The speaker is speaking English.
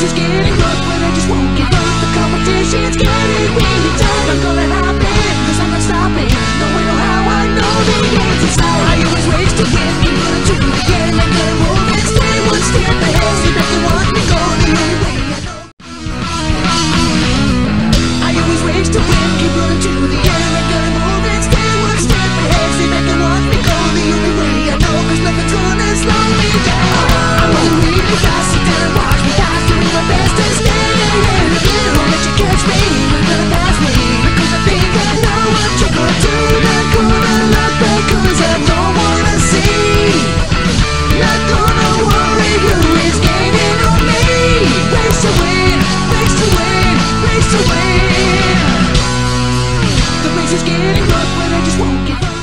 competition's getting rough, but I just won't give up. The competition's getting really tough. is getting rough, but I just won't give up.